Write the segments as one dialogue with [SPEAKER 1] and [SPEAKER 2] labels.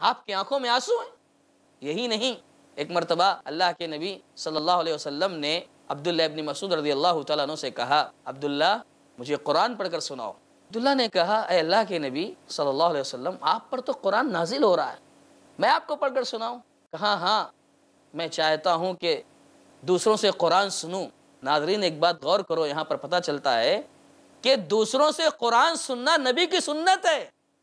[SPEAKER 1] आपकी आँखों में आँसू हैं? यही नहीं, एक मरतबा अल्लाह के नबी सल्लल्लाहु अलैहि वसल्लम ने अब्दुल्ला इब्न मसूद रदी अल्लाह तु से कहा अब्दुल्ला मुझे कुरान पढ़कर सुनाओ। अब्दुल्ला ने कहा अः अल्लाह के नबी सल्लल्लाहु अलैहि वसल्लम, आप पर तो कुरान नाजिल हो रहा है। मैं आपको पढ़कर सुनाऊँ? कहा हाँ मैं चाहता हूँ कि दूसरों से कुरान सुनूँ। नाजरीन, एक बात गौर करो, यहाँ पर पता चलता है कि दूसरों से कुरान सुनना नबी की सुन्नत है।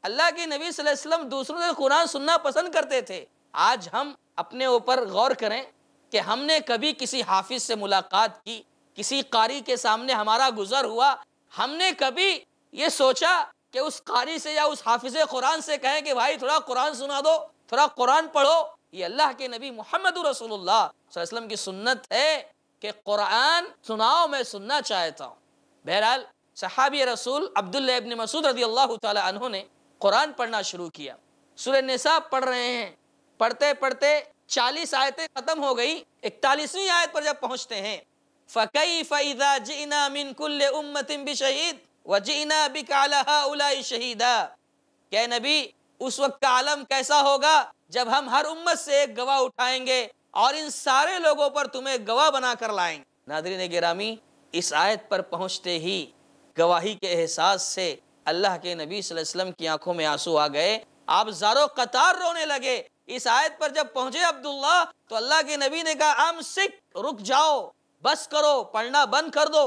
[SPEAKER 1] अल्लाह के नबी वसल्लम दूसरों से कुरान सुनना पसंद करते थे। आज हम अपने ऊपर गौर करें कि हमने कभी किसी हाफिज से मुलाकात की, किसी कारी के सामने हमारा गुजर हुआ। हमने कभी ये सोचा कि उस कारी से या उस हाफिज कुरान से कहें कि भाई थोड़ा कुरान सुना दो, थोड़ा कुरान पढ़ो। ये अल्लाह के नबी मोहम्मद रसूलुल्लाह की सुन्नत है कि कुरान सुनाओ, मैं सुनना चाहता हूँ। बहरहाल, सहाबी रसूल अब्दुल्ला मसूद रदी अल्लाह तु ने कुरान पढ़ना शुरू किया। सूर्य निसा पढ़ रहे हैं। पढ़ते पढ़ते चालीस आयतें खत्म हो गई। इकतालीसवीं आयत पर जब पहुँचते हैं फ़कई फ़ैदा जीना मिन कुल्ल उम्मतिन बिशहीद, व जीना बिकाला शहीदा। क्या नबी, उस वक्त का आलम कैसा होगा जब हम हर उम्मत से एक गवाह उठाएँगे और इन सारे लोगों पर तुम्हें गवाह बना कर लाएँगे? नादरीन गिरामी इस आयत पर पहुँचते ही गवाही के एहसास से अल्लाह के नबी वसल्लम की आँखों में आँसू आ गए। आप जारो कतार रोने लगे। इस आयत पर जब पहुँचे अब्दुल्ला तो अल्लाह के नबी ने कहा आम सिख रुक जाओ, बस करो, पढ़ना बंद कर दो।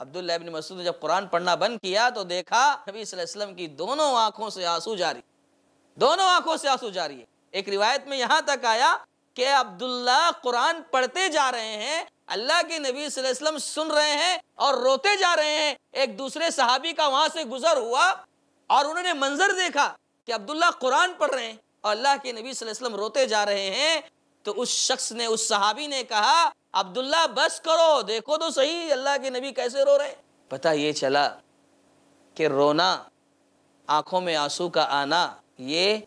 [SPEAKER 1] अब्दुल्ला इब्न मसूद ने जब कुरान पढ़ना बंद किया तो देखा, नबी वसल्लम की दोनों आँखों से आँसू जारी दोनों आँखों से आँसू जारी है। एक रिवायत में यहाँ तक आया कि अब्दुल्ला कुरान पढ़ते जा रहे हैं अल्लाह के नबी वसल्लम सुन रहे हैं और रोते जा रहे हैं। एक दूसरे सहाबी का वहाँ से गुजर हुआ और उन्होंने मंजर देखा कि अब्दुल्ला कुरान पढ़ रहे हैं और अल्लाह के नबी वसल्लम रोते जा रहे हैं। तो उस शख्स ने, उस सहाबी ने कहा, अब्दुल्ला, बस करो, देखो तो सही, अल्लाह के नबी कैसे रो रहे पता ये चला कि रोना, आँखों में आँसू का आना, ये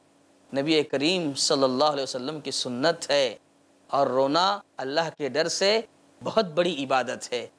[SPEAKER 1] नबी करीम सल्लल्लाहु अलैहि वसल्लम की सुन्नत है। और रोना अल्लाह के डर से बहुत बड़ी इबादत है।